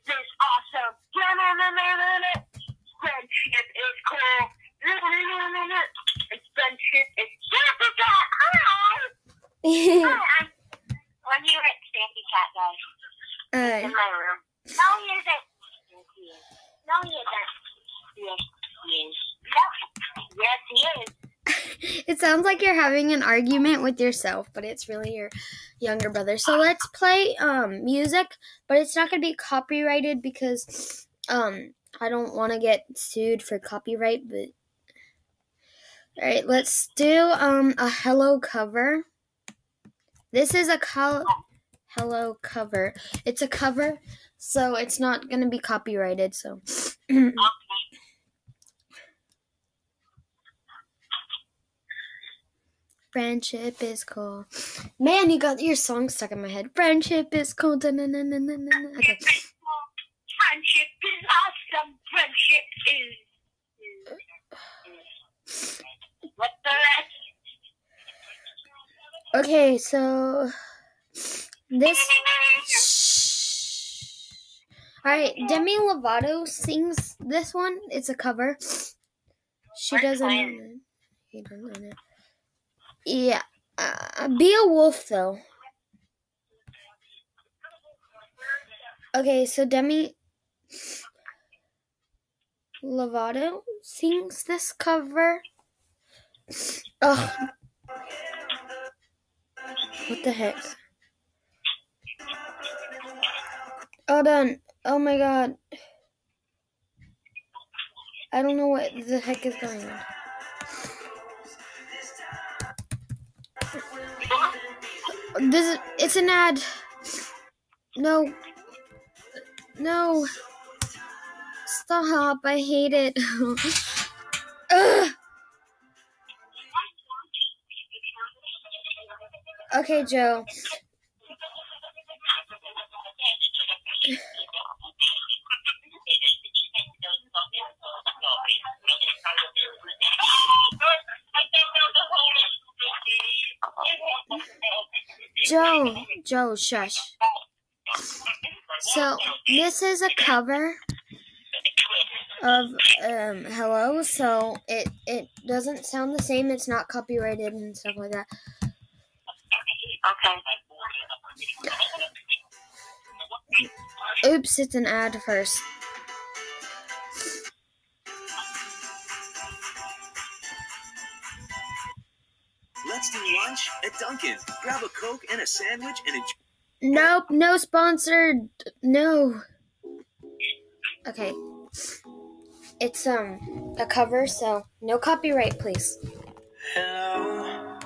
is awesome. Friendship is cool. Friendship is Jessica. Hi. Hi, I'm one here at Stampy Cat, guys. Uh, In my room. No, he isn't. Yes, he is. No, he isn't. Yes, he is. No. Yes, he is. It sounds like you're having an argument with yourself, but it's really your younger brother. So let's play um music, but it's not gonna be copyrighted because um I don't want to get sued for copyright. But all right, let's do um a hello cover. This is a col- hello cover. It's a cover, so it's not gonna be copyrighted. So. Friendship is cool. Man, you got your song stuck in my head. Friendship is cool. Okay. Friendship is awesome. Friendship is. is- the rest? Okay, so this. All right, Demi Lovato sings this one. It's a cover. She doesn't. He doesn't know. Yeah, uh, be a wolf though. Okay, so Demi Lovato sings this cover. Ugh. What the heck? Hold on. Oh my god. I don't know what the heck is going on. This is, it's an ad. No. No. Stop. I hate it. Okay, Joe. Joe. Joe, shush. So, this is a cover of um hello so it it doesn't sound the same it's not copyrighted and stuff like that Okay. oops it's an ad first Let's do lunch at Dunkin'. Grab a Coke and a sandwich and enjoy. nope no sponsored no okay it's um a cover so no copyright please Hello,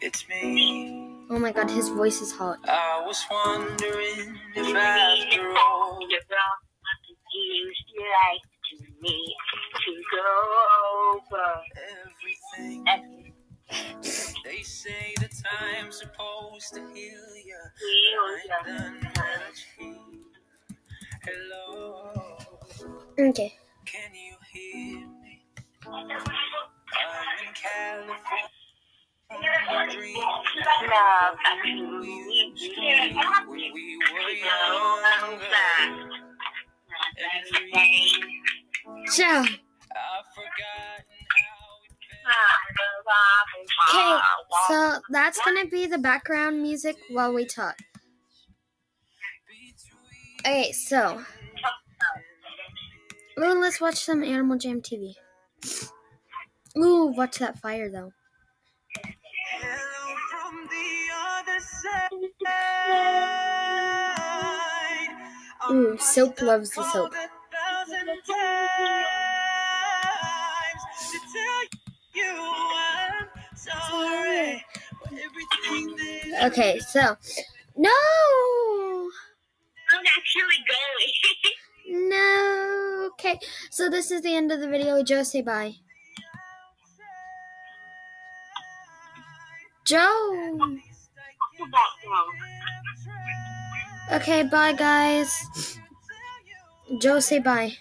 it's me. oh my god his voice is hot I was wondering if after all You used to like to me how it felt. okay so that's gonna be the background music while we talk okay so Ooh, let's watch some Animal Jam TV. Ooh, watch that fire though. Ooh, Soap loves the soap. Okay, so. thousand actually going. no. Okay, so this is the end of the video. Joe, say bye. Joe. Okay, bye guys. Joe, say bye.